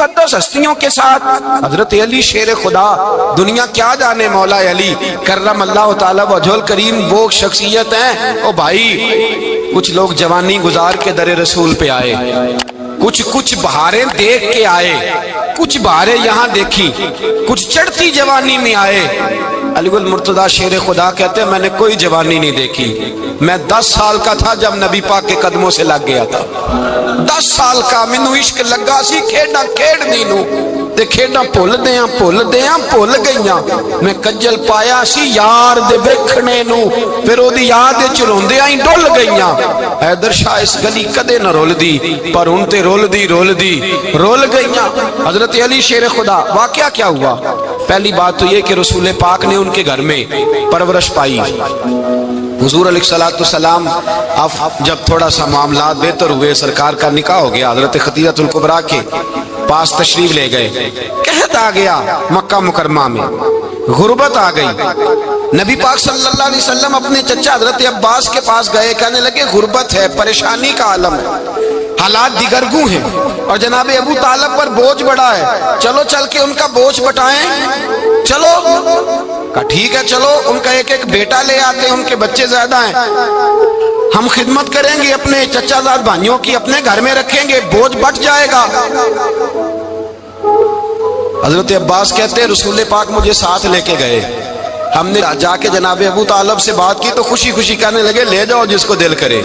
मुकद्दस हस्तियों के साथ। हज़रत अली शेर खुदा, दुनिया क्या जाने मौला अली? करम अल्लाह ताला, वजल करीम, वो शख्सियत है। ओ भाई, कुछ लोग जवानी गुजार के दर रसूल पे आए। कुछ कुछ बहारें देख के आए। कुछ बहारें यहाँ देखी। कुछ चढ़ती जवानी में आए। अलीगुल मुर्तदा शेर खुदा कहते हैं, मैंने कोई जवानी नहीं देखी। मैं दस साल का था जब नबी पाक के कदमों से लग गया था। दस साल का, मैनू इश्क लगा सी खेडा खेड नहीं नू ਤੇ ਖੇਡਾਂ ਭੁੱਲਦੇ ਆ ਭੁੱਲਦੇ ਆ ਭੁੱਲ ਗਈਆਂ ਮੈਂ ਕੱਜਲ ਪਾਇਆ ਸੀ ਯਾਰ ਦੇ ਵੇਖਣੇ ਨੂੰ ਫਿਰ ਉਹਦੀ ਯਾਦ ਵਿੱਚ ਰੋਂਦਿਆਂ ਹੀ ਡੁੱਲ ਗਈਆਂ हैदर शाह इस गली कदे न रोलदी पर उन ते रोलदी रोलदी रोल गईया हजरत अली शेर खुदा वाकया क्या हुआ पहली बात तो ये कि रसूल पाक ने उनके घर में परवरिश पाई हुजूर सलाम अब जब थोड़ा सा मामला बेहतर हुए सरकार का निकाह हो गया हजरत खतीजतुल कुबरा के पास तशरीफ़ ले गए। कहत आ गया मक्का मुकरमा में। गुर्बत आ गई। नबी पाक सल्लल्लाहु अलैहि वसल्लम अपने चचा हज़रत अब्बास के पास गए, कहने लगे, गुर्बत है, परेशानी का आलम है। हालात दिगरगू हैं और जनाब अबू तालब पर बोझ बढ़ा है। चलो चल के उनका बोझ बटाएँ। चलो। का ठीक है, चलो, उनका एक एक बेटा ले आते हैं, उनके बच्चे ज़्यादा हैं। हम खिदमत करेंगे अपने चचाजाद भाइयों की, अपने घर में रखेंगे, बोझ बट जाएगा। हज़रत अब्बास कहते हैं, रसूल पाक मुझे साथ लेके गए। हमने जाके जनाब अबू तालब से बात की तो खुशी खुशी कहने लगे, ले जाओ, जिसको दिल करे।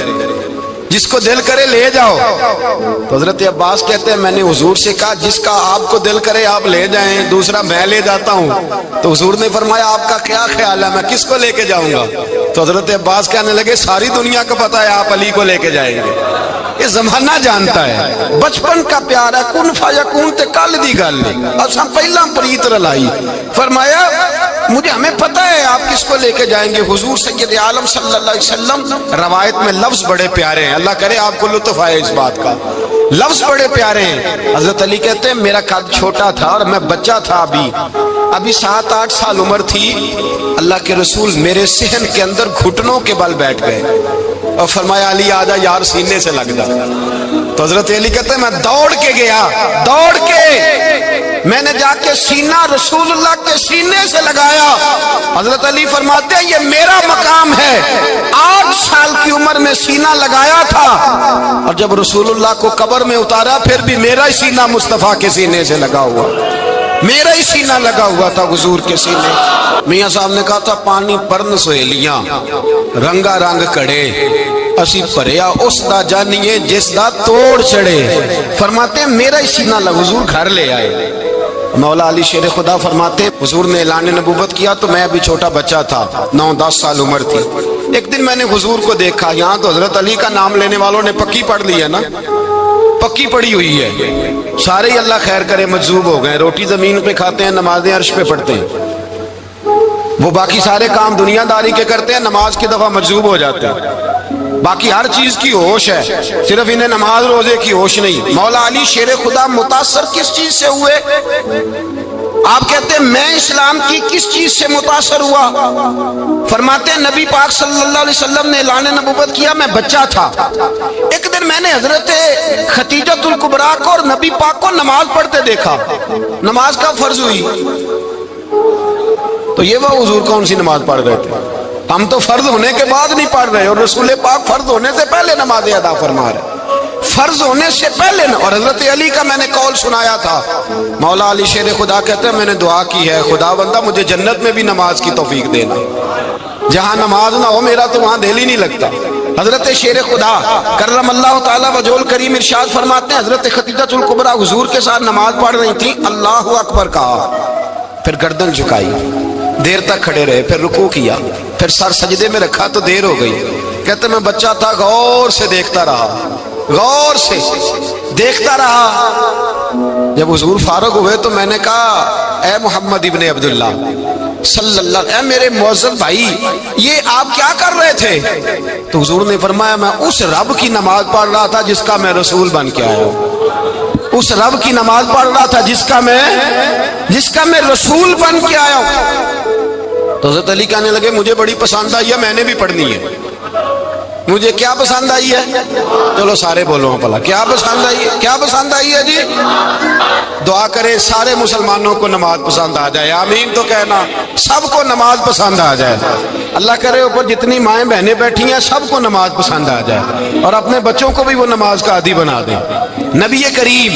जिसको दिल करे ले जाओ। तो हज़रत अब्बास कहते हैं, मैंने हुजूर से कहा, जिसका आपको दिल करे आप ले जाएँ, दूसरा मैं ले जाता हूँ। तो हुजूर ने फरमाया, आपका क्या ख्याल है, मैं किसको लेके जाऊँगा? तो हज़रत अब्बास कहने लगे, सारी दुनिया को पता है आप अली को लेके जाएँगे। ये जमाना जानता है, बचपन का प्यार है, कुन फाया कुन ते कल दी गल असा पहला प्रीत रलाई। फरमाया मुझे हमें पता है आप किसको लेके जाएँगे? हुजूर सैयद आलम सल्लल्लाहु अलैहि वसल्लम रवायत में लफ्ज बड़े प्यारे हैं। अल्लाह करे आपको लुत्फ आए इस बात का। लफ्ज बड़े प्यारे हैं। हज़रत अली कहते हैं, मेरा कद छोटा था और मैं बच्चा था अभी। अभी सात, आठ साल उम्र थी। अल्लाह के रसूल मेरे सहन के अंदर घुटनों के बल बैठ गए। और फरमाया, अली, आजा यार सीने से लग जा। तो हज़रत अली कहते हैं, मैं दौड़ के गया, दौड़ के मैंने जाके सीना, रसूलुल्लाह के सीने से लगाया। हज़रत अली फरमाते हैं, ये मेरा मकाम है। आठ साल की उम्र में सीना लगाया था। और जब रसूलुल्लाह को कबर में उतारा, फिर भी मेरा ही सीना मुस्तफ़ा के सीने से लगा हुआ। मेरा ही सीना लगा हुआ था हजूर के सीने। मियाँ साहब ने कहा था, पानी परन सहेलियाँ रंगा रंग कड़े। असी भरिया उस दा जानिए जिसका तोड़ चढ़े। फरमाते मेरा ही सीना लग, हजूर घर ले आए। मौला अली शेर खुदा फरमाते, हुजूर ने ऐलान नबूवत किया तो मैं अभी छोटा बच्चा था, नौ दस साल उम्र थी। एक दिन मैंने हुजूर को देखा, यहाँ तो हज़रत अली का नाम लेने वालों ने पक्की पढ़ ली है ना? पक्की पड़ी हुई है। सारे ही अल्लाह खैर करे मजूब हो गए, रोटी ज़मीन पे खाते हैं, नमाजें अर्श पे पढ़ते हैं। वो बाकी सारे काम दुनियादारी के करते हैं, नमाज़ की दफ़ा मजूब हो जाते हैं। बाकी हर चीज़ की होश है। सिर्फ़ इन्हें नमाज़ रोज़े की होश नहीं। मौला अली शेर खुदा मुतासर किस चीज़ से हुए? आप कहते हैं, मैं इस्लाम की किस चीज़ से मुतासर हुआ? फरमाते नबी पाक सल्लल्लाहु अलैहि वसल्लम ने लाने नबूबत किया, मैं बच्चा था। एक दिन मैंने हज़रत खतीजतुल कुबरा को और नबी पाक को नमाज़ पढ़ते देखा। नमाज़ का फ़र्ज़ हुई। तो ये वह हुजूर कौन सी नमाज़ पढ़ रहे थे? हम तो फ़र्ज़ होने के बाद नहीं पढ़ रहे और रसूल पाक फ़र्ज़ होने से पहले नमाज़ अदा फरमा रहे फ़र्ज़ होने से पहले न, और हज़रत अली का मैंने कौल सुनाया था। मौला अली शेर खुदा कहते हैं मैंने दुआ की है खुदा बंदा मुझे जन्नत में भी नमाज़ की तोफीक देना। जहाँ नमाज़ ना हो मेरा तो वहाँ दिल ही नहीं लगता। हज़रत शेर खुदा करम अल्लाह ताला वजोल करीम इरशाद फरमाते हैं हज़रत खतीजतुल कुबरा हुजूर के साथ नमाज़ पढ़ रही थी अल्लाह अकबर कहा। फिर गर्दन झुकाई देर तक खड़े रहे फिर रुकू किया। फिर सर सजदे में रखा तो देर हो गई। कहते, मैं बच्चा था, गौर से देखता रहा। गौर से देखता रहा। जब हजूर फारूक हुए तो मैंने कहा, ए मोहम्मद इबन अब्दुल्ला, सल्लल्लाहु मेरे मौजूद भाई, ये आप क्या कर रहे थे? तो हजूर ने फरमाया, मैं उस रब की नमाज़ पढ़ रहा था जिसका मैं रसूल बन के आया उस रब की नमाज़ पढ़ रहा था जिसका मैं जिसका मैं रसूल बन के आया हूँ। तो हज़रत अली कहने लगे, मुझे बड़ी पसंद आई है, मैंने भी पढ़नी है। मुझे क्या पसंद आई है? चलो सारे बोलो भला, क्या पसंद आई है? क्या पसंद आई है जी? दुआ करे सारे मुसलमानों को नमाज़ पसंद आ जाए, आमीन तो कहना, सबको नमाज़ पसंद आ जाए। अल्लाह करे ऊपर जितनी माएँ बहनें बैठी हैं, सबको नमाज़ पसंद आ जाए और अपने बच्चों को भी वो नमाज़ का आदि बना दे। नबी करीम,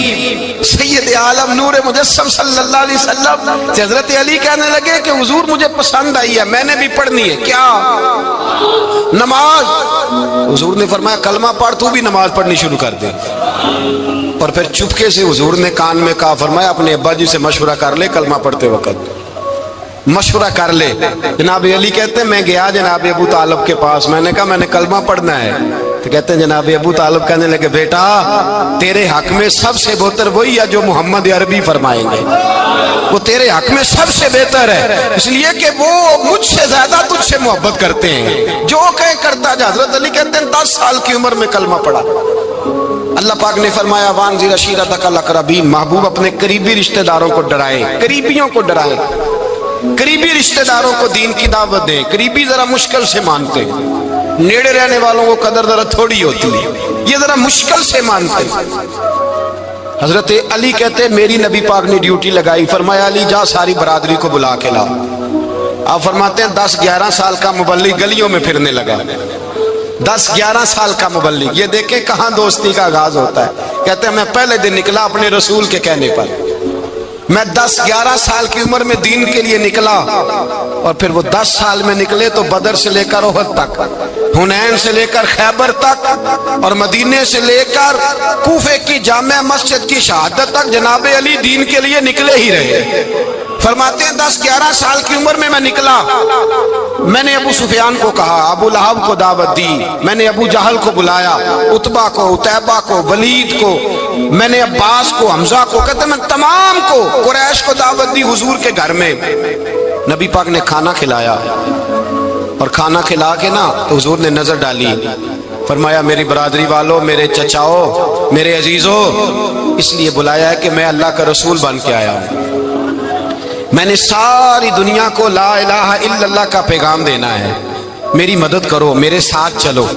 सैयद आलम नूर मुजस्सम सल्लल्लाहु अलैहि हज़रत अली कहने लगे कि हुजूर मुझे पसंद आई है, मैंने भी पढ़नी है, क्या? नमाज़? हुजूर ने फरमाया, कलमा पढ़, तू भी नमाज़ पढ़नी शुरू कर दे। और फिर चुपके से हजूर ने कान में कहा, फरमाया, अपने अब्बा जी से मशवरा कर ले कलमा पढ़ते वक्त। मशवरा कर ले। जनाब अली कहते हैं, मैं गया जनाब अबू तालब के पास, मैंने कहा, मैंने कलमा पढ़ना है। तो कहते हैं, जनाब अबू तालब कहने लगे, बेटा, तेरे हक में सबसे बेहतर वही है जो मोहम्मद अरबी फरमाएँगे। वो तेरे हक में सबसे बेहतर है। इसलिए कि वो मुझसे ज़्यादा तुझसे मोहब्बत करते हैं। जो कहे करता हज़रत अली कहते हैं, दस साल की उम्र में कलमा पड़ा अल्लाह पाक ने फरमाया, वान जी रशीदा तकरबीन महबूब अपने करीबी रिश्तेदारों को डराए। करीबियों को डराए। करीबी रिश्तेदारों को दीन की दावत दें। करीबी जरा मुश्किल से मानते। नेड़े रहने वालों को कदर जरा थोड़ी होती है। ये जरा मुश्किल से मानते हज़रत अली कहते मेरी नबी पाक ने ड्यूटी लगाई। फरमाया, अली, जा सारी बरादरी को बुला के ला आप फरमाते हैं, दस ग्यारह साल का मुबल्ली गलियों में फिरने लगा दस ग्यारह साल का मुबल्लिक ये देखे कहाँ दोस्ती का आगाज़ होता है। कहते हैं, मैं पहले दिन निकला अपने रसूल के कहने पर। मैं दस ग्यारह साल की उम्र में दीन के लिए निकला और फिर वो दस साल में निकले तो बदर से लेकर ओहद तक, हुनैन से लेकर खैबर तक और मदीने से लेकर कूफे की जाम मस्जिद की शहादत तक जनाब अली दीन के लिए निकले ही रहे। फरमाते हैं, दस ग्यारह साल की उम्र में मैं निकला। मैंने अबू सुफियान को कहा, अबू लहाब को दावत दी। मैंने अबू जहल को बुलाया, उतबा को, उतैबा को, वलीद को मैंने अब्बास को, हमजा को, कहते मैं तमाम को, कुरैश को दावत दी हुजूर के घर में। नबी पाक ने खाना खिलाया। और खाना खिला के ना तो हुजूर ने नज़र डाली। फरमाया, मेरी बरादरी वालों, मेरे चचाओ, मेरे अजीजों, इसलिए बुलाया है कि मैं अल्लाह का रसूल बन के आया हूँ। मैंने सारी दुनिया को ला इलाहा इल्लल्लाह का पैगाम देना है। मेरी मदद करो, मेरे साथ चलो।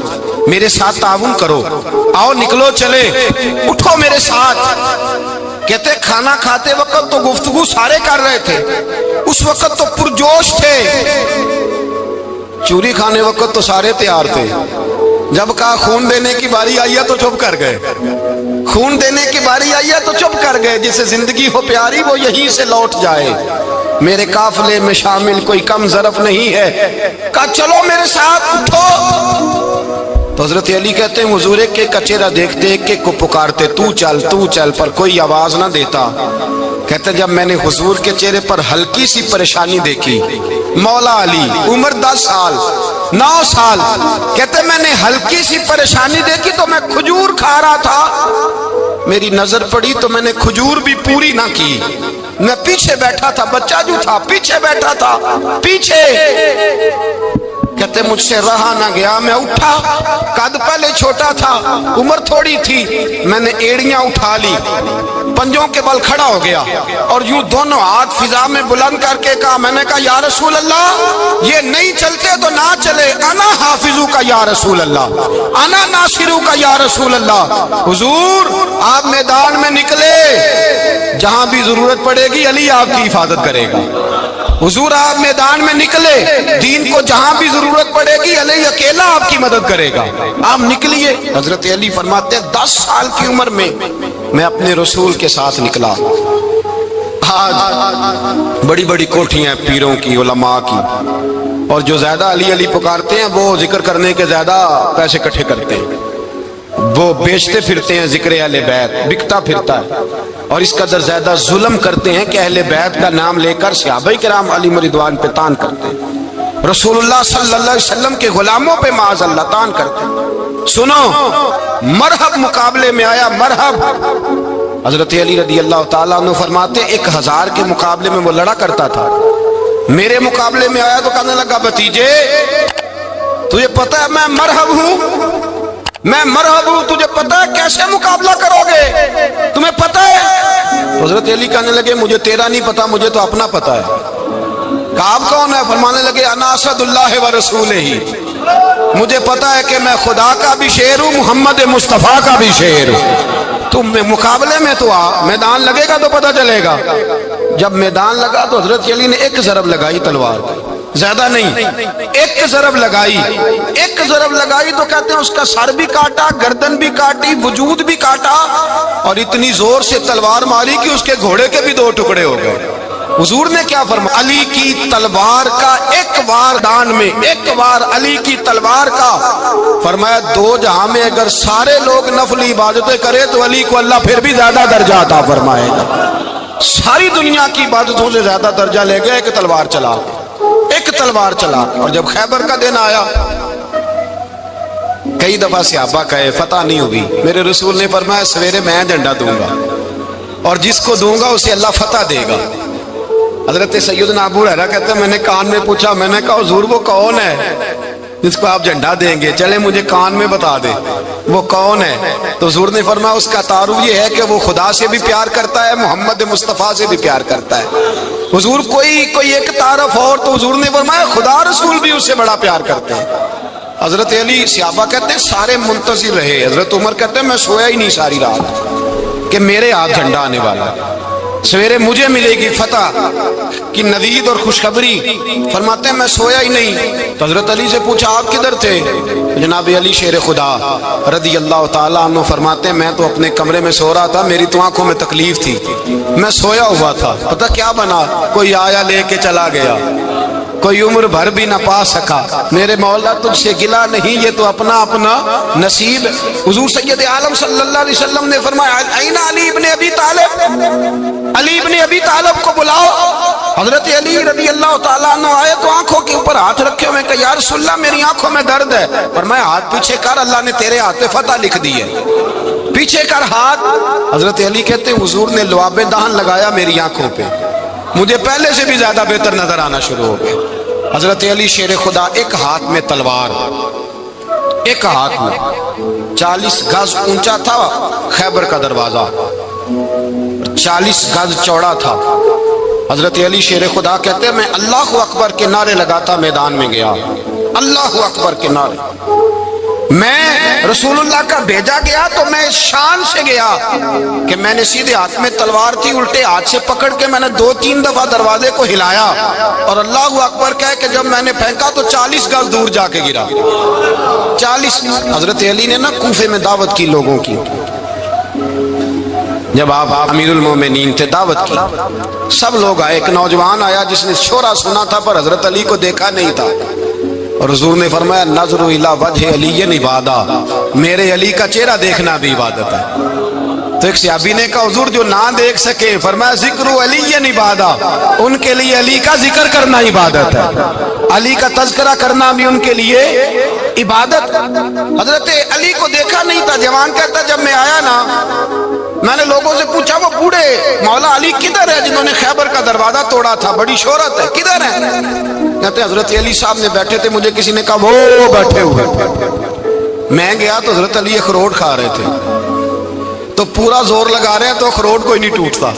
मेरे साथ ताउन करो। आओ निकलो, चले। उठो मेरे साथ। कहते, खाना खाते वक्त तो गुफ्तगु सारे कर रहे थे। उस वक्त तो पुरजोश थे। चूरी खाने वक्त तो सारे तैयार थे। जब कहा खून देने की बारी आई है तो चुप कर गए। खून देने की बारी आई है तो चुप कर गए। जिसे ज़िंदगी हो प्यारी, वो यहीं से लौट जाए। मेरे काफले में शामिल कोई कम जरफ नहीं है। कहा, चलो मेरे साथ, उठो। हज़रत अली कहते हैं, हजूर के कचेरा देखते के को पुकारते, तू चल तू चल, पर कोई आवाज़ ना देता। कहते जब मैंने हुजूर के चेहरे पर हल्की सी परेशानी देखी, मौला अली, उम्र दस साल, नौ साल, कहते मैंने हल्की सी परेशानी देखी तो मैं खजूर खा रहा था। मेरी नज़र पड़ी तो मैंने खजूर भी पूरी ना की। मैं पीछे बैठा था, बच्चा जो था, पीछे बैठा था, पीछे। कहते, मुझसे रहा ना गया, मैं उठा। कद पहले छोटा था, उम्र थोड़ी थी, मैंने एड़ियाँ उठा ली। पंजों के बल खड़ा हो गया और यूँ दोनों हाथ फिजा में बुलंद करके कहा, मैंने कहा, या रसूल अल्लाह ये नहीं चलते तो ना चले। अना हाफिजू का या रसूल अल्लाह अना नासिरू का या रसूल अल्लाह हुजूर, आप मैदान में निकले। जहाँ भी ज़रूरत पड़ेगी, अली आपकी हिफाजत करेगा। हुजूर आप मैदान में निकले, दीन को जहाँ भी ज़रूरत पड़ेगी, अली अकेला आपकी मदद करेगा। आप निकलिए। हज़रत अली फरमाते हैं, दस साल की उम्र में मैं अपने रसूल के साथ निकला। आज बड़ी बड़ी कोठियाँ पीरों की, उलमा की। और जो ज़्यादा अली अली पुकारते हैं, वो ज़िक्र करने के ज़्यादा पैसे इकट्ठे करते हैं। वो बेचते फिरते हैं ज़िक्र अहले बैत, बिकता फिरता है। और इसका कदर ज़्यादा जुल्म करते हैं कि अहले बैत का नाम लेकर सियाबई के राम अली मरिदवान पे तान करते हैं। रसूलुल्लाह सल्लल्लाहु अलैहि वसल्लम के गुलामों पे माज अल्लाह तान करते हैं। सुनो, मरहब मुकाबले में आया मरहब। हज़रत अली रदी अल्लाह तला फरमाते, एक हज़ार के मुकाबले में वो लड़ा करता था। मेरे मुकाबले में आया तो कहने लगा, भतीजे, तुझे पता है मैं मरहब हूँ? मैं मरहब तुझे पता है कैसे मुकाबला करोगे? तुम्हें पता है? हज़रत अली कहने लगे, मुझे तेरा नहीं पता, मुझे तो अपना पता है। काब कौन है? फरमाने लगे अनासदुल्लाह व रसूल ही मुझे पता है कि मैं खुदा का भी शेर हूँ, मोहम्मद मुस्तफ़ा का भी शेर हूँ। तुम मुकाबले में तो आ, मैदान लगेगा तो पता चलेगा। जब मैदान लगा तो हज़रत अली ने एक जरब लगाई तलवार ज़्यादा नहीं। एक जरब लगाई। एक जरब लगाई तो कहते हैं उसका सर भी काटा, गर्दन भी काटी, वजूद भी काटा और इतनी ज़ोर से तलवार मारी कि उसके घोड़े के भी दो टुकड़े हो गए। हजूर ने क्या फरमा, अली की तलवार का एक बार दान में, एक बार अली की तलवार का। फरमाया, दो जहाँ में अगर सारे लोग नफली इबादतें करें तो अली को अल्लाह फिर भी ज़्यादा दर्जा आता फरमाएगा। सारी दुनिया की इबादतों से ज़्यादा दर्जा ले गया एक तलवार चला एक तलवार चला और जब खैबर का दिन आया, कई दफ़ा सियाबा कहे, फतह नहीं हुई। मेरे रसूल ने फरमाया, सवेरे मैं झंडा दूँगा और जिसको दूँगा उसे अल्लाह फतह देगा। हज़रत सैयद नाबू रहरा कहते मैंने कान में पूछा, मैंने कहा, हजूर, वो कौन है? जिसको आप झंडा देंगे, चले मुझे कान में बता दे। वो कौन है? तो हजूर ने फरमाया, उसका तारुफ ये है कि वो खुदा से भी प्यार करता है, मोहम्मद मुस्तफ़ा से भी प्यार करता है। हजूर, कोई कोई एक तारफ और तो हजूर ने फरमाया, खुदा रसूल भी उससे बड़ा प्यार करते हैं। हज़रत अली सियाबा कहते हैं सारे मुंतजिर रहे। हज़रत उमर कहते हैं मैं सोया ही नहीं सारी रात कि मेरे हाथ झंडा आने वाला सवेरे मुझे मिलेगी फतह की नदीद और खुशखबरी। फरमाते हैं, मैं सोया ही नहीं। तो हज़रत अली से पूछा, आप किधर थे? जनाब अली शेर खुदा रदी अल्लाह तु फरमाते हैं, मैं तो अपने कमरे में सो रहा था, मेरी तो आँखों में तकलीफ़ थी। मैं सोया हुआ था। पता क्या बना? कोई आया लेके चला गया। कोई उम्र भर भी ना पा सका। मेरे मौला तुझसे गिला नहीं, ये तो अपना अपना नसीब। हुजूर सैयद आलम सल्लल्लाहु अलैहि वसल्लम ने फरमाया आईना अली इब्ने अबी तालिब, अली इब्ने अबी तालिब को बुलाओ। हज़रत अली रदी अल्लाह तआला आए तो आँखों के ऊपर हाथ रखे हुए कहा यार सुल्ला, मेरी आँखों में दर्द है। पर मैं हाथ पीछे कर, अल्लाह ने तेरे हाथ पे फतह लिख दी है। पीछे कर हाथ। हज़रत अली कहते, हुजूर ने लुआबे दहन लगाया मेरी आँखों पे। मुझे पहले से भी ज़्यादा बेहतर नज़र आना शुरू हो गया। हज़रत अली शेर खुदा एक हाथ में तलवार, एक हाथ में चालीस गज ऊँचा था, खैबर का दरवाज़ा, चालीस गज चौड़ा था। हज़रत अली शेर खुदा कहते, मैं अल्लाह अकबर के नारे लगाता मैदान में गया। अल्लाह अकबर के नारे। मैं रसूलुल्लाह का भेजा गया तो मैं शान से गया कि मैंने सीधे हाथ में तलवार थी, उल्टे हाथ से पकड़ के मैंने दो तीन दफ़ा दरवाजे को हिलाया। और अल्लाह अकबर कह के जब मैंने फेंका तो चालीस गज दूर जाके गिरा। चालीस हज़रत अली ने ना कूफे में दावत की लोगों की। जब आप अमीरुल मोमिनीन थे, दावत की। सब लोग आए, एक नौजवान आया जिसने शोरा सुना था पर हज़रत अली को देखा नहीं था। और हजूर ने फरमाया नज़र अली इबादा मेरे अली का चेहरा देखना भी इबादत है। तो एक सियाबी ने कहा, हजूर, जो ना देख सके, फरमाया, ज़िक्र अली इबादा उनके लिए अली का ज़िक्र करना इबादत है। अली का तस्करा करना भी उनके लिए इबादत हज़रत अली को देखा नहीं था, जवान कहता, जब मैं आया ना, मैंने लोगों से पूछा, वो बूढ़े मौला अली किधर है जिन्होंने खैबर का दरवाज़ा तोड़ा था? बड़ी शोहरत है, किधर है? कहते, हज़रत अली साहब ने बैठे थे, मुझे किसी ने कहा, वो बैठे हुए मैं गया तो हज़रत अली अखरोट खा रहे थे। तो पूरा ज़ोर लगा रहे हैं तो अखरोट कोई नहीं टूटता।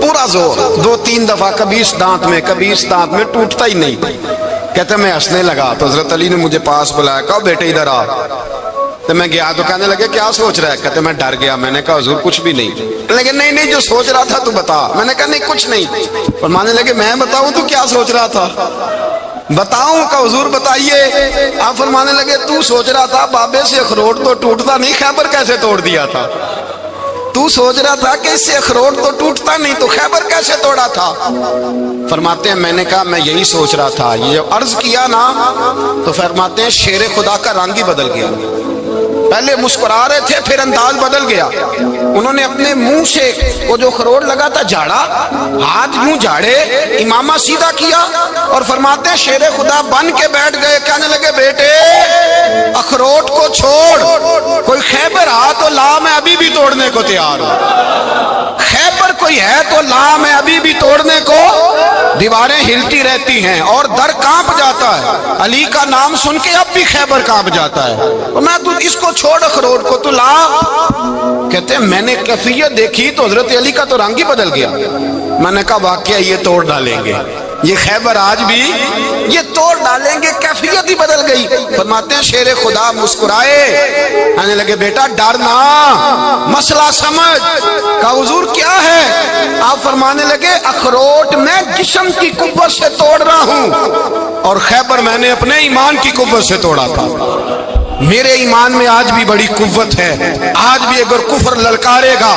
पूरा ज़ोर। दो तीन दफ़ा कभी इस दांत में कभी इस दांत में टूटता ही नहीं। कहते मैं हंसने लगा। तो हज़रत अली ने मुझे पास बुलाया, कहा बेटे, इधर आ। तो मैं गया तो कहने लगे, क्या सोच रहा है? कहते, मैं डर गया। मैंने कहा, हजूर, कुछ भी नहीं। लेकिन, नहीं नहीं, जो सोच रहा था तू बता। मैंने कहा, नहीं, कुछ नहीं। पर मानने लगे, मैं बताऊँ, तू क्या सोच रहा था? बताऊँ का हजूर बताइए। आप फरमाने लगे, तू सोच रहा था बाबे से अखरोट तो टूटता नहीं, खैबर कैसे तोड़ दिया था? तू सोच रहा था कि इससे अखरोट तो टूटता नहीं तो खैबर कैसे तोड़ा था? फरमाते हैं, मैंने कहा, मैं यही सोच रहा था, ये अर्ज़ किया ना तो फरमाते हैं, शेर खुदा का रंग ही बदल गया। पहले मुस्कुरा रहे थे, फिर अंदाज बदल गया। उन्होंने अपने मुँह से वो जो खरोड़ लगा था, झाड़ा, हाथ मुँह झाड़े, इमामा सीधा किया और फरमाते शेर खुदा बन के बैठ गए। कहने लगे, बेटे, अखरोट को छोड़। कोई खैबर आ तो ला, मैं अभी भी तोड़ने को तैयार हूँ। खैबर कोई है तो ला, मैं अभी भी तोड़ने को दीवारें हिलती रहती हैं और दर काँप जाता है। अली का नाम सुन के अब भी खैबर काँप जाता है। और मैं तू इसको छोड़ अखरोट को तो ला। कहते, मैंने कैफियत देखी तो हज़रत अली का तो रंग ही बदल गया। मैंने कहा, वाक्य, ये तोड़ डालेंगे। ये खैबर आज भी, ये तोड़ डालेंगे, कैफियत ही बदल गई। फरमाते हैं, शेर खुदा मुस्कुराए। आने लगे, बेटा, डरना, मसला समझ। का हजूर, क्या है? आप फरमाने लगे, अखरोट मैं जिसम की कुब्बत से तोड़ रहा हूँ और खैबर मैंने अपने ईमान की कुब्बत से तोड़ा था। मेरे ईमान में आज भी बड़ी कुव्वत है। आज भी अगर कुफर ललकारेगा,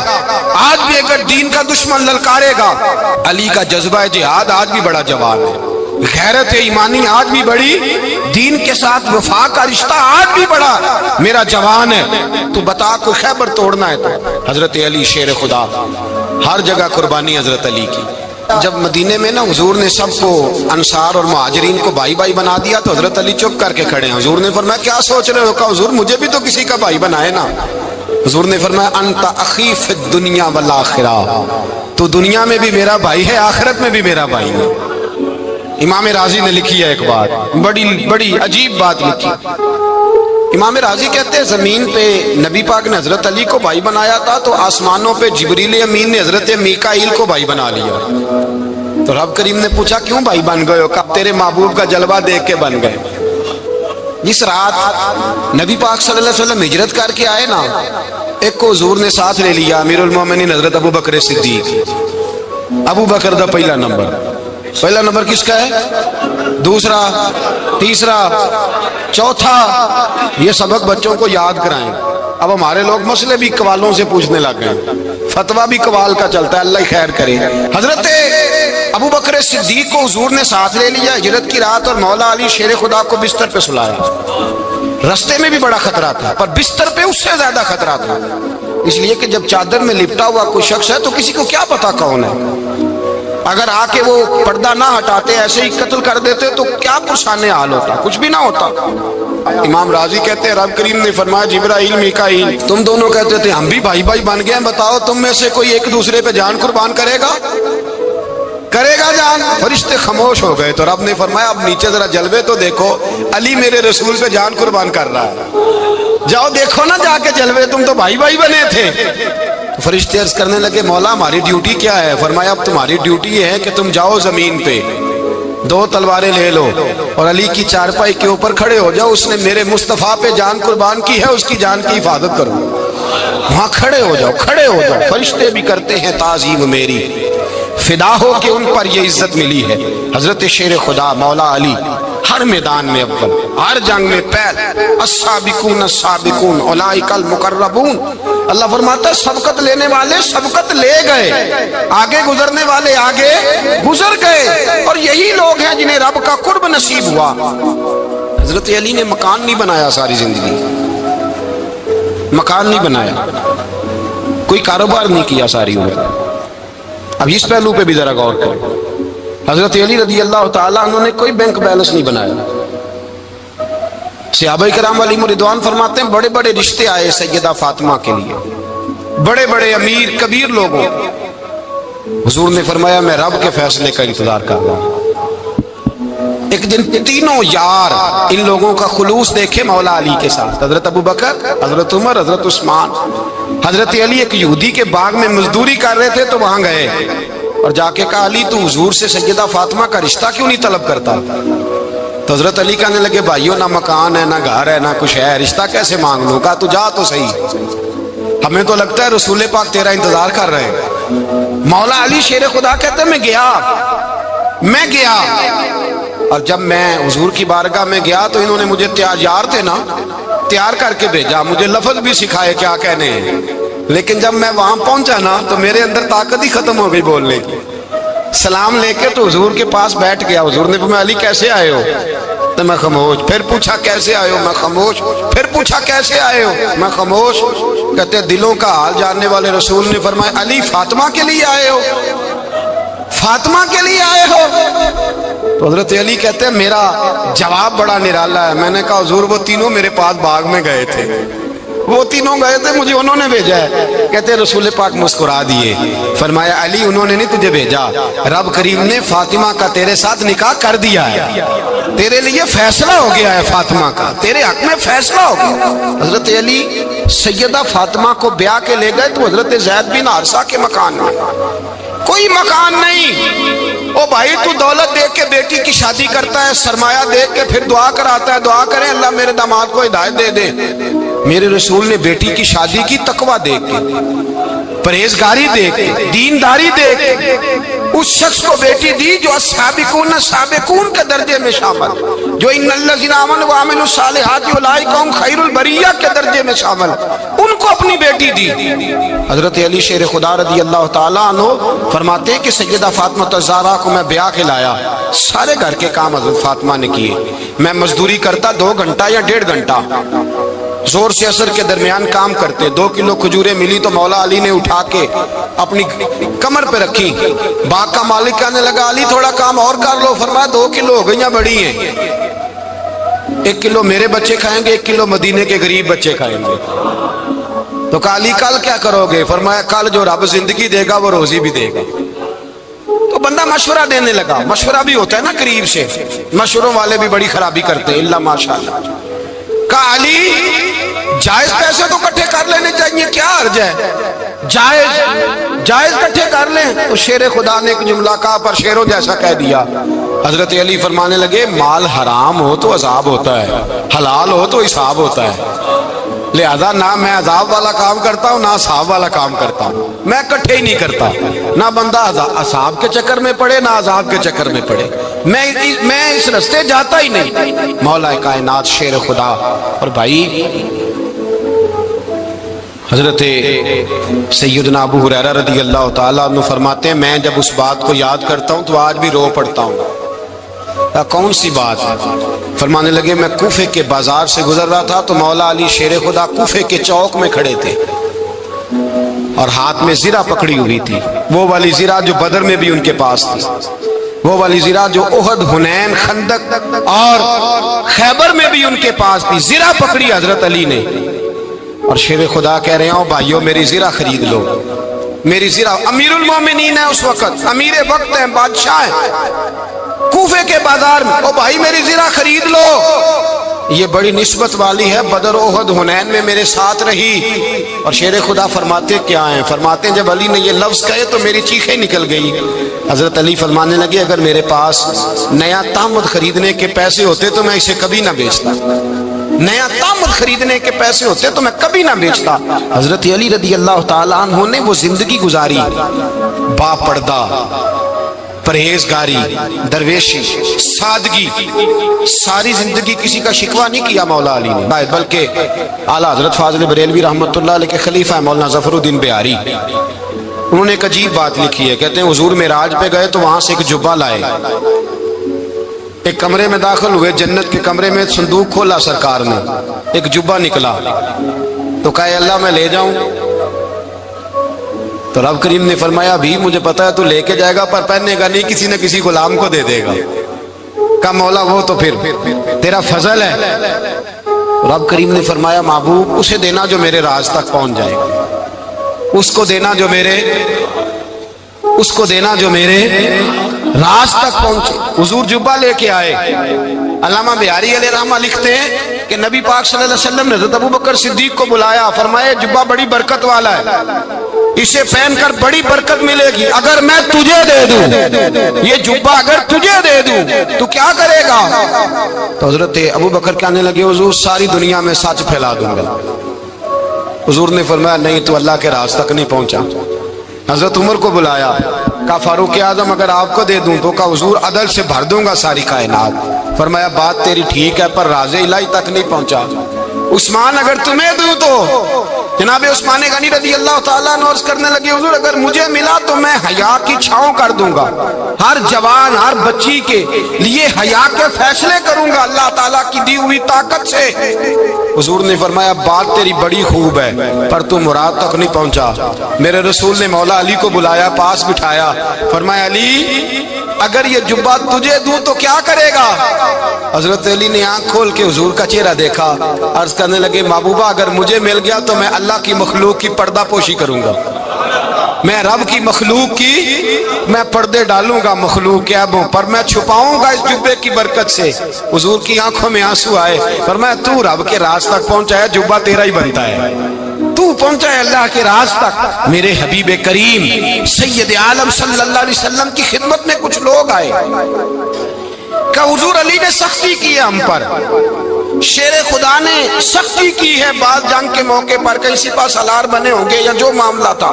आज भी अगर दीन का दुश्मन ललकारेगा, अली का जज्बा जिहाद आज भी बड़ा जवान है। गैरत ईमानी आज भी बड़ी, दीन के साथ वफा का रिश्ता आज भी बड़ा। मेरा जवान है, तू बता को खैबर तोड़ना है तो। हज़रत अली शेर खुदा, हर जगह कुर्बानी हज़रत अली की। जब मदीने में ना हजूर ने सबको अनसार और महाजरीन को भाई भाई बना दिया तो हज़रत अली चुप करके खड़े हैं। हजूर ने फरमाया, क्या सोच रहे हो? का हजूर, मुझे भी तो किसी का भाई बनाए ना। हजूर ने फरमाया, अंता अखीफ दुनिया वाला आखिरा। तो दुनिया में भी मेरा भाई है, आखिरत में भी मेरा भाई है। इमाम राज़ी ने लिखी है एक बात, बड़ी बड़ी अजीब बात लिखी। इमाम राज़ी कहते हैं, ज़मीन पे नबी पाक ने हज़रत अली को भाई बनाया था तो आसमानों पे जबरील अमीन ने हज़रत मीकाइल को भाई बना लिया। तो रब करीम ने पूछा, क्यों भाई बन गए हो? कब तेरे महबूब का जलवा देख के बन गए? जिस रात नबी पाक सल्लल्लाहु अलैहि वसल्लम हिजरत करके आए ना, एक को हजूर ने साथ ले लिया, अमीरुल मोमिनीन हज़रत अबू बकर सिद्दीक। अबू बकर का पहला नंबर। पहला नंबर किसका है? दूसरा, तीसरा, चौथा, ये सबक बच्चों को याद कराएँ। अब हमारे लोग मसले भी कवालों से पूछने लग गए। फतवा भी कवाल का चलता है, अल्लाह खैर करे। हज़रत अबू बकर सिद्दीक को हजूर ने साथ ले लिया, हिजरत की रात और मौला अली शेर खुदा को बिस्तर पे सुलाया। रस्ते में भी बड़ा खतरा था, पर बिस्तर पे उससे ज़्यादा खतरा था। इसलिए कि जब चादर में लिपटा हुआ कोई शख्स है तो किसी को क्या पता कौन है? अगर आके वो पर्दा ना हटाते, ऐसे ही कत्ल कर देते तो क्या पुरसाने हाल होता? कुछ भी ना होता। इमाम राज़ी कहते हैं, रब करीम ने फरमाया, जिब्राइल, मीकाइल। तुम दोनों कहते थे, हम भी भाई भाई बन गए, बताओ तुम में से कोई एक दूसरे पे जान कुर्बान करेगा? करेगा जान। फरिश्ते खामोश हो गए तो रब ने फरमाया, अब नीचे जरा जलवे तो देखो, अली मेरे रसूल पे जान कुर्बान कर रहा है। जाओ देखो ना जाके जलवे, तुम तो भाई भाई बने थे। फरिश्ते अर्ज़ करने लगे, मौला, हमारी ड्यूटी क्या है? फरमाया, अब तुम्हारी ड्यूटी है कि तुम जाओ ज़मीन पे। दो तलवारें ले लो और अली की चारपाई के ऊपर खड़े हो जाओ। उसने मेरे मुस्तफ़ा पे जान कुर्बान की है, उसकी जान की हिफाजत करो। वहाँ खड़े हो जाओ, खड़े हो जाओ। फरिश्ते भी करते हैं ताजीम मेरी। फिदा हो के उन पर ये इज़्ज़त मिली है। हज़रत शेर खुदा मौला अली हर मैदान में अव्वल। हर जंग में पहल। असाबिकून असाबिकून उलाइकल मुकर्रबून। अल्लाह फरमाता है सबकत लेने वाले सबकत ले गए। आगे गुजरने वाले आगे गुजर गए। और यही लोग हैं जिन्हें रब का कुर्ब नसीब हुआ। हज़रत अली ने मकान नहीं बनाया सारी ज़िंदगी। मकान नहीं बनाया। कोई कारोबार नहीं किया सारी उम्र। अब इस पहलू पे भी जरा गौर करें। हज़रत अली रदी अल्लाह तुमने कोई बैंक बैलेंस नहीं बनाया। सियाबई कराम वाली मुरिदवान फरमाते हैं बड़े बड़े रिश्ते आए सैयदा फातिमा के लिए। बड़े बड़े अमीर, कबीर लोगों। हुजूर ने फरमाया, मैं रब के फैसले का इंतज़ार कर रहा हूँ। एक दिन तीनों यार इन लोगों का खुलूस देखे मौला अली के साथ। हज़रत अबू बकर, हज़रत उमर, हज़रत उस्मान। हज़रत अली एक यहूदी के बाग में मजदूरी कर रहे थे तो वहाँ गए। और जाके कहा, अली, तू हजूर से सैदा फातिमा का रिश्ता क्यों नहीं तलब करता? तो हज़रत अली कहने लगे, भाइयों, ना मकान है, ना घर है, ना कुछ है, रिश्ता कैसे मांग लू कहा तू जा तो सही। हमें तो लगता है रसूल पाक तेरा इंतज़ार कर रहे हैं। मौला अली शेर खुदा कहते, मैं गया मैं गया। और जब मैं हजूर की बारगाह में गया तो इन्होंने मुझे तैयार थे ना, तैयार करके भेजा, मुझे लफज भी सिखाए क्या कहने हैं। लेकिन जब मैं वहाँ पहुँचा ना तो मेरे अंदर ताकत ही खत्म हो गई बोलने की। सलाम लेके तो हजूर के पास बैठ गया। हजूर ने मैं अली, कैसे आए हो? तो मैं खामोश। फिर पूछा, कैसे आए हो? मैं खामोश। फिर पूछा, कैसे आए हो? मैं खामोश। कहते, दिलों का हाल जानने वाले रसूल ने फरमाया, अली, फातिमा के लिए आए हो? फातिमा के लिए आए हो? तो हज़रत अली कहते हैं, मेरा जवाब बड़ा निराला है। मैंने कहा, हजूर, वो तीनों मेरे पास बाग में गए थे। वो तीनों गए थे, मुझे उन्होंने भेजा है। कहते रसूल पाक मुस्कुरा दिए। फरमाया, अली, उन्होंने नहीं तुझे भेजा। रब करीम ने फातिमा का तेरे साथ निकाह कर दिया है। तेरे लिए फैसला हो गया है फातिमा का। तेरे हक में फैसला हो गया। हज़रत अली सैयदा फातिमा को ब्याह के ले गए तो हज़रत जैद बिन हारसा के मकान में। कोई मकान नहीं। ओ भाई, तू दौलत देख के बेटी की शादी करता है, सरमाया देख के फिर दुआ कराता है, दुआ करें, अल्लाह मेरे दामाद को हिदायत दे दे। मेरे रसूल ने बेटी की शादी की, तकवा देख के, परहेजगारी देख के, दीनदारी देख के, उस शख्स को बेटी दी जो साबिकून साबिकून के दर्जे में शामिल जो इन कौम खैरुल बरिया के दर्जे में शामिल उनको अपनी बेटी दी। हज़रत अली शेर खुदा रदी अल्लाह तनो फरमाते कि सैदा फातमा तजारा को मैं ब्याह खिलाया। सारे घर के काम हज़रत फातमा ने किए। मैं मजदूरी करता दो घंटा या डेढ़ घंटा। ज़ोर से असर के दरमियान काम करते, दो किलो खजूरें मिली तो मौला अली ने उठा के अपनी कमर पे रखी। बाग का मालिक कहने लगा, अली, थोड़ा काम और कर लो फरमाया दो किलो हो गई बड़ी हैं। एक किलो मेरे बच्चे खाएँगे, एक किलो मदीने के गरीब बच्चे खाएँगे। तो काली कल क्या करोगे? फरमाया, कल जो रब ज़िंदगी देगा, वो रोजी भी देगा। तो बंदा मशवरा देने लगा। मशवरा भी होता है ना करीब से। मशवरों वाले भी बड़ी खराबी करते हैं, इल्ला माशाल्लाह। का अली जायज़ पैसे तो इकट्ठे कर लेने चाहिए, क्या अर्ज़ है? जायज़ जायज़ इकट्ठे कर लें। तो शेर खुदा ने एक जुमला कहा, पर शेरों जैसा कह दिया। हज़रत अली फरमाने लगे, माल हराम हो तो अजाब होता है, हलाल हो तो हिसाब होता है। लिहाजा ना मैं अजाब वाला काम करता हूँ, ना असाब वाला काम करता हूँ। मैं इकट्ठे ही नहीं करता। ना बंदा असाब के चक्कर में पड़े, ना अजाब के चक्कर में पड़े। मैं मैं इस रस्ते जाता ही नहीं। मौला कायनात शेर खुदा। और भाई, हज़रत सैदना अबू हुरैरा रदी अल्लाह तु फरमाते हैं, मैं जब उस बात को याद करता हूँ तो आज भी रो पड़ता हूँ। कौन सी बात? फरमाने लगे, मैं कूफे के बाज़ार से गुजर रहा था तो मौला अली शेर खुदा कूफे के चौक में खड़े थे और हाथ में जीरा पकड़ी हुई थी। वो वाली जीरा जो बदर में भी उनके पास थी। वो वाली जीरा जो ओहद हुनैन, खंदक और खैबर में भी उनके पास थी। जीरा पकड़ी हज़रत अली ने और शेर खुदा कह रहे हो भाइयों, मेरी जीरा खरीद लो। मेरी जीरा अमीरुल मोमिनीन है उस वक्त। अमीर वक्त है, बादशाह है। कूफे के बाज़ार में, ओ भाई मेरी जीरा खरीद लो। ये बड़ी निस्बत वाली है, बदर ओहद हुनैन में मेरे साथ रही। और शेर खुदा फरमाते, क्या हैं? फरमाते जब अली ने ये लफ्ज कहे तो मेरी चीखें निकल गई। हज़रत अली फरमाने लगे, अगर मेरे पास नया तामद खरीदने के पैसे होते तो मैं इसे कभी ना बेचता। नया तामत खरीदने के पैसे होते तो मैं कभी ना बेचता। हज़रत अली रदी अल्लाह तु ने वो ज़िंदगी गुजारी। बापर्दा परहेजगारी, दरवेशी, सादगी, सारी ज़िंदगी किसी का शिकवा नहीं किया मौला अली ने। बल्कि आला हज़रत फाजल बरेलवी रहमत के खलीफा मौलाना जफरुद्दीन बिहारी। उन्होंने एक अजीब बात लिखी है, कहते हैं, हजूर में राज पे गए तो वहाँ से एक जुब्बा लाए। एक कमरे में दाखिल हुए, जन्नत के कमरे में संदूक खोला सरकार ने। एक जुब्बा निकला। तो कहे, अल्लाह, मैं ले जाऊँ। तो रब करीम ने फरमाया भी मुझे पता है तू लेके जाएगा, पर पहनेगा नहीं, किसी न किसी गुलाम को दे देगा। का मौला वो तो फिर, तेरा फजल है। रब करीम ने फरमाया, महबूब, उसे देना जो मेरे राज तक पहुँच जाएगा। उसको देना जो मेरे, उसको देना जो मेरे राज तक पहुँचे। हुजूर जुब्बा लेके आए। अलामा बिहारी अली लिखते हैं कि नबी पाक सल्लल्लाहु अलैहि वसल्लम ने अबू बकर सिद्दीक को बुलाया। फरमाया, जुब्बा बड़ी बरकत वाला है। इसे पहनकर बड़ी बरकत मिलेगी। अगर मैं तुझे दे दूँ, ये जुब्बा अगर तुझे दे दूँ तो क्या करेगा? तो हज़रत अबू बकर कहने लगे, हुजूर, सारी दुनिया में सच फैला दूँगा। हुजूर ने फरमाया, नहीं तो अल्लाह के राज तक नहीं पहुँचा। हज़रत उमर को बुलाया का फारूक आज़म, अगर आपको दे दूँ तो का हजूर, अदल से भर दूँगा सारी कायनात। फरमाया, बात तेरी ठीक है, पर राजे इलाई तक नहीं पहुँचा। उस्मान, अगर तुम्हें दूँ तो जनाब उस्मान गनी रज़ी अल्लाह तर्ज करने लगे, हजूर, अगर मुझे मिला तो मैं हया की छाव कर दूँगा। हर जवान, हर बच्ची के लिए हया के फैसले करूँगा, अल्लाह ताला की दी हुई ताकत से। हजूर ने फरमाया, बात तेरी बड़ी खूब है, पर तू मुराद तक नहीं पहुँचा। मेरे रसूल ने मौला अली को बुलाया, पास बिठाया। फरमाया, अली अगर ये जुब्बा तुझे दूँ तो क्या करेगा? हज़रत अली ने आँख खोल के हजूर का चेहरा देखा। अर्ज़ करने लगे, महबूबा, अगर मुझे मिल गया तो मैं अल्लाह की मखलूक की पर्दा पोशी करूँगा। मैं रब की मखलूक की, मैं पर्दे डालूँगा मखलूक के अबों पर। मैं छुपाऊँगा इस जुब्बे की बरकत से। हजूर की आँखों में आँसू आए पर मैं तू रब के राज तक पहुँचा है जुब्बा तेरा ही बनता है। तू पहुँचा है अल्लाह के राज तक। मेरे हबीब करीम, सैयद आलम सल्लल्लाहु अलैहि वसल्लम की खिदमत में कुछ लोग आए। हुजूर अली ने सख्ती की है हम पर। शेर खुदा ने सख्ती की है बात जंग के मौके पर कहीं सिपा सलार बने होंगे या जो मामला था।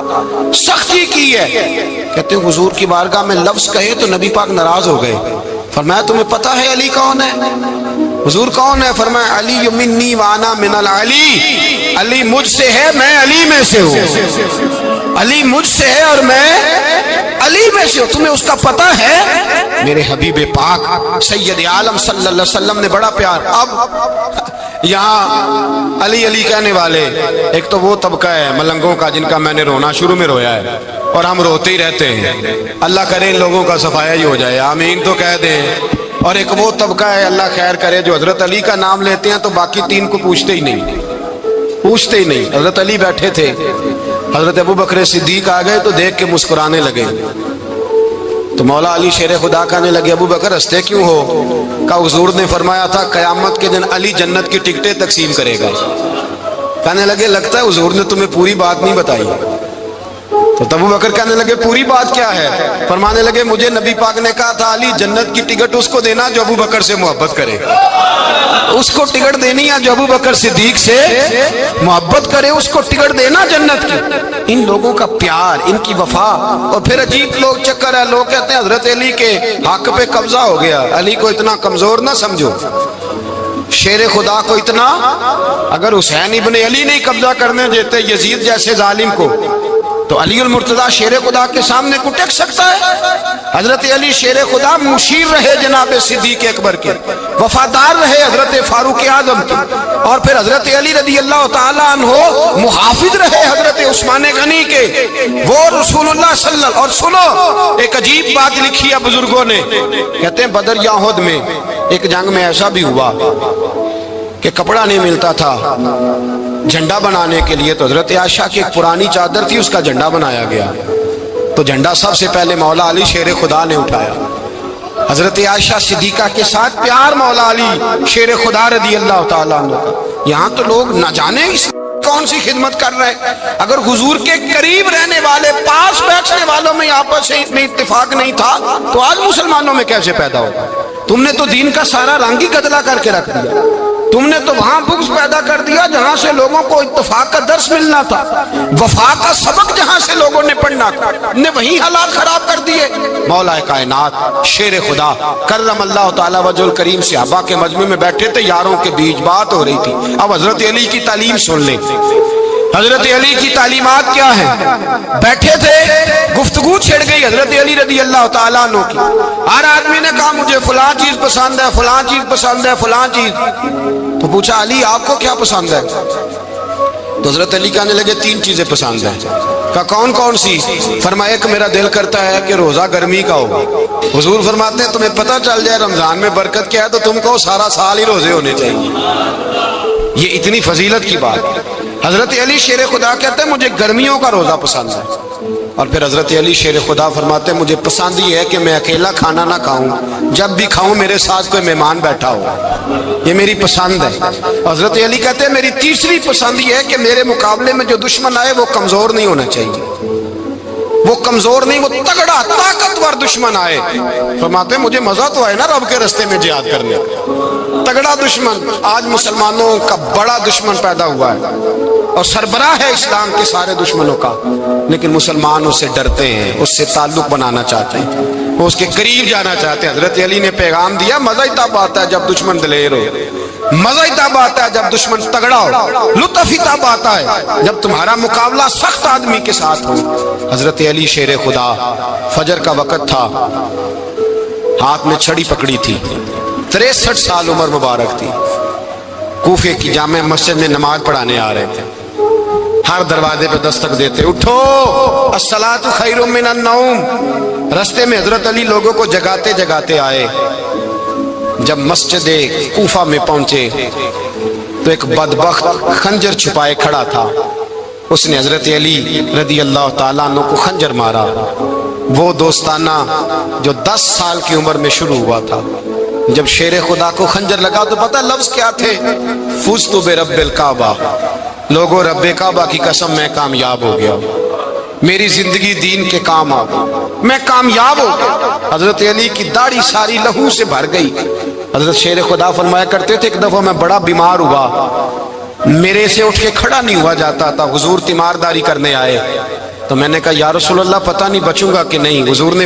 सख्ती की है। कहते, हुजूर की बारगाह में लफ्ज कहे तो नबी पाक नाराज़ हो गए। फरमाया, तुम्हें पता है अली कौन है? हुजूर कौन है? फरमाया अली मिन्नी वाना मिनल अली। अली मुझसे है, मैं अली में से हूँ। अली मुझसे है और मैं अली में से हूँ। तुम्हें उसका पता है? मेरे हबीब पाक, सैयद आलम सल्लल्लाहु अलैहि वसल्लम ने बड़ा प्यार। अब यहाँ अली अली कहने वाले, एक तो वो तबका है, मलंगों का, जिनका मैंने रोना शुरू में रोया है। और हम रोते ही रहते हैं। अल्लाह करे इन लोगों का सफाया ही हो जाए। आमीन तो कह दें। और एक वो तबका है, अल्लाह खैर करे, जो हज़रत अली का नाम लेते हैं तो बाकी तीन को पूछते ही नहीं। पूछते ही नहीं। हज़रत अली बैठे थे। हज़रत अबू बकर सिद्दीक आ गए तो देख के मुस्कुराने लगे। तो मौला अली शेर खुदा कहने लगे, अबू बकर हँसते क्यों हो? का हजूर ने फरमाया था, कयामत के दिन अली जन्नत की टिकटें तकसीम करेगा। कहने लगे, लगता है हजूर ने तुम्हें पूरी बात नहीं बताई। तो तबू बकर कहने लगे, पूरी बात क्या है? फरमाने लगे, मुझे नबी पाक ने कहा था, अली, जन्नत की टिकट उसको देना जो अबू बकर से मोहब्बत करे। उसको टिकट देनी है जो अबू बकर सिद्दीक से मोहब्बत करे। उसको टिकट देना जन्नत की। इन लोगों का प्यार, इनकी वफा, और फिर अजीब लोग चक्कर है। लोग कहते हैं, हज़रत अली के हक पे कब्जा हो गया। अली को इतना कमज़ोर ना समझो। शेर खुदा को इतना, अगर हुसैन इबन अली नहीं कब्जा करने देते, यजीद जैसे जालिम को तो अली मुर्तदा शेर खुदा के सामने को टेक सकता है। हज़रत अली शेर खुदा मुशीर रहे जनाब सिद्दीक अकबर के। वफादार रहे हज़रत फारूक आज़म के। और फिर हज़रत अली रदी अल्लाह हो मुहाफिज रहे हज़रत उस्मान गनी के। वो रसूलुल्लाह और सुनो, एक अजीब बात लिखी है बुज़ुर्गों ने। कहते हैं, बदर याहुद में एक जंग में ऐसा भी हुआ कि कपड़ा नहीं मिलता था। झंडा बनाने के लिए तो हज़रत आशा की एक पुरानी चादर थी, उसका झंडा बनाया गया। तो झंडा सबसे पहले मौला अली शेर खुदा ने उठाया। हज़रत आयशा सिद्दीका के साथ प्यार मौला अली शेर खुदा रदी अल्लाह यहाँ तो लोग ना जाने कौन सी खिदमत कर रहे हैं। अगर हुजूर के करीब रहने वाले, पास बैठने वालों में आपस में इत्तेफाक नहीं था तो आज मुसलमानों में कैसे पैदा होगा? तुमने तो दीन का सारा रंग ही गदला करके रख दिया। तुमने तो वहाँ बुक्स पैदा कर दिया जहाँ से लोगों को इतफाक का दर्श मिलना था। वफा का सबक जहाँ से लोगों ने पढ़ना था। ने वही हालात खराब कर दिए। मौला कायनात, शेर खुदा, करम अल्लाह तजुल करीम से अबा के मजमू में बैठे थे, यारों के बीच बात हो रही थी। अब हज़रत अली की तालीम सुन ले। हज़रत अली की तालीमत क्या है? बैठे थे, गुफ्तगु छिड़ गई हज़रत अली रदी अल्लाह तु की। हर आदमी ने कहा, मुझे फलां चीज़ पसंद है, फलां चीज़ पसंद है, फलां चीज़। तो पूछा, अली, आपको क्या पसंद है? तो हज़रत अली कहने लगे, तीन चीज़ें पसंद है। का कौन कौन सी? फरमाया कि मेरा दिल करता है कि रोजा गर्मी का हो। हजूर फरमाते हैं, तुम्हें पता चल जाए, रमज़ान में बरकत क्या है तो तुमको सारा साल ही रोज़े होने चाहिए। ये इतनी फजीलत की बात हज़रत अली शेर खुदा कहते हैं, मुझे गर्मियों का रोज़ा पसंद है। और फिर हज़रत अली शेर खुदा फरमाते हैं, मुझे पसंद ही है कि मैं अकेला खाना ना खाऊं जब भी खाऊं, मेरे साथ कोई मेहमान बैठा हो। ये मेरी पसंद है। हज़रत अली कहते हैं, मेरी तीसरी पसंद ये है कि मेरे मुकाबले में जो दुश्मन आए, वो कमज़ोर नहीं होना चाहिए। वो कमज़ोर नहीं, वो तगड़ा, ताकतवर दुश्मन आए। फरमाते मुझे मज़ा तो आए ना रब के रस्ते में जियाद करने तगड़ा दुश्मन, आज मुसलमानों का बड़ा दुश्मन पैदा हुआ है। और सरबरा है इस्लाम के सारे दुश्मनों का। लेकिन मुसलमान उससे डरते हैं, उससे ताल्लुक बनाना चाहते हैं। वो उसके करीब जाना चाहते हैं। हज़रत अली ने पैगाम दिया, मज़ा ही तब आता है जब दुश्मन दलेर हो। मज़ा ही तब आता है जब दुश्मन तगड़ा हो। लुत्फ ही तब आता है जब तुम्हारा मुकाबला सख्त आदमी के साथ हो। हज़रत अली शेर खुदा, फजर का वक़्त था। हाथ में छड़ी पकड़ी थी। तिरसठ साल उम्र मुबारक थी। कूफे की जामे मस्जिद में नमाज़ पढ़ाने आ रहे थे। हर दरवाजे पे दस्तक देते, उठो असलात खैरुमिन नौम। रस्ते में हज़रत अली लोगों को जगाते जगाते आए। जब मस्जिद कूफा में पहुँचे तो एक बदबख्त खंजर छुपाए खड़ा था। उसने हज़रत अली रदी अल्लाह तु को खंजर मारा। वो दोस्ताना जो दस साल की उम्र में शुरू हुआ था। जब शेर खुदा को खंजर लगा तो पता लफ्ज क्या थे? फुज तो बेरबिल काबा। लोगों, रब्बे काबा की कसम, मैं कामयाब हो गया। मेरी ज़िंदगी दीन के काम आ गई। मैं कामयाब हो गया। हज़रत अली की दाढ़ी सारी लहू से भर गई। हज़रत शेर खुदा फरमाया करते थे, एक दफ़ा मैं बड़ा बीमार हुआ। मेरे से उठ के खड़ा नहीं हुआ जाता था। हुजूर तीमारदारी करने आए। तो मैंने कहा, या रसूल अल्लाह पता नहीं बचूँगा कि नहीं? हुजूर ने